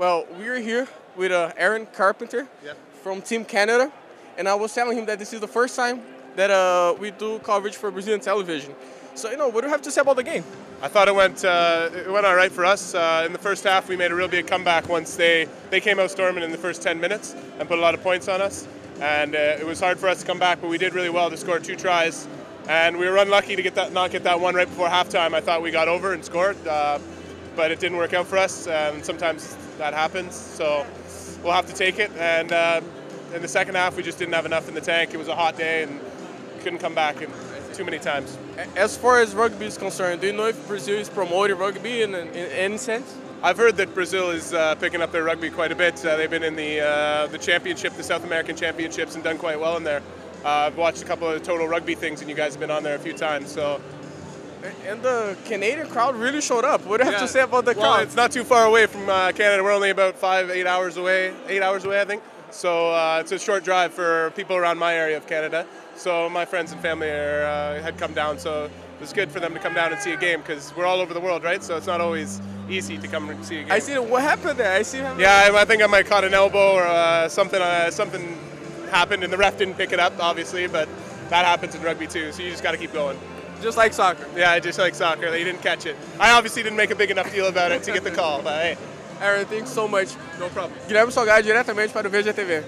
Well, we're here with uh, Aaron Carpenter Yep. from Team Canada, and I was telling him that this is the first time that uh, we do coverage for Brazilian television. So, you know, what do you have to say about the game? I thought it went uh, it went all right for us. Uh, in the first half, we made a real big comeback once they, they came out storming in the first 10 minutes and put a lot of points on us. And uh, it was hard for us to come back, but we did really well to score two tries. And we were unlucky to get that not get that one right before halftime. I thought we got over and scored, uh, but it didn't work out for us. And sometimes that happens, so we'll have to take it. And uh, in the second half, we just didn't have enough in the tank. It was a hot day and couldn't come back in too many times. As far as rugby is concerned, do you know if Brazil is promoting rugby in, in, in any sense? I've heard that Brazil is uh, picking up their rugby quite a bit. Uh, they've been in the uh, the championship, the South American championships, and done quite well in there. Uh, I've watched a couple of total rugby things, and you guys have been on there a few times. So And the Canadian crowd really showed up. What do you have Yeah. to say about the well, crowd? it's not too far away from uh, Canada. We're only about five, eight hours away. Eight hours away, I think. So uh, it's a short drive for people around my area of Canada. So my friends and family are, uh, had come down. So it was good for them to come down and see a game because we're all over the world, right? So it's not always easy to come and see a game. I see what happened there. I see. Yeah, I, I think I might caught an elbow or uh, something. Uh, something happened, and the ref didn't pick it up, obviously. But that happens in rugby too. So you just got to keep going. Just like soccer. Yeah, just like soccer, they didn't catch it. I obviously didn't make a big enough deal about it to get the call, but hey, Aaron, thanks so much. no problem. Guilherme Salgado, diretamente para o VejaTV.